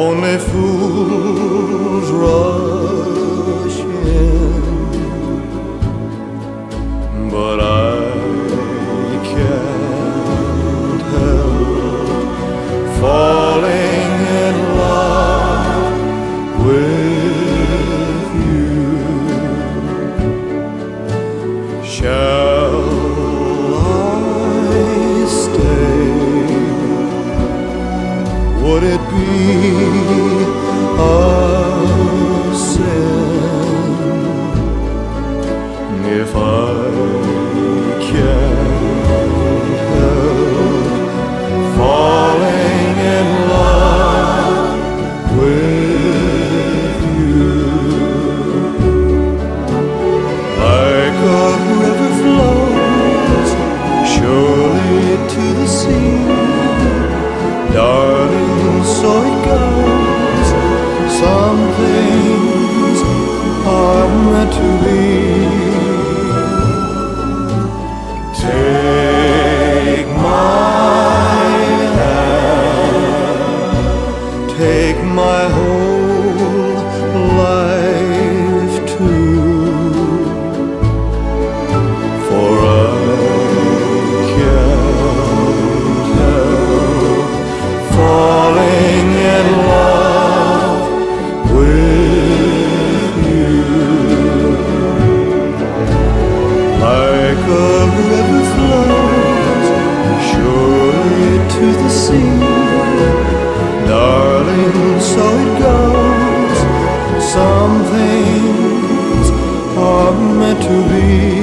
Only fools rush. would it be a sin if I? take my whole life too. For I can't help falling in love with you. Like a river flows surely to the sea so it goes. Some things are meant to be.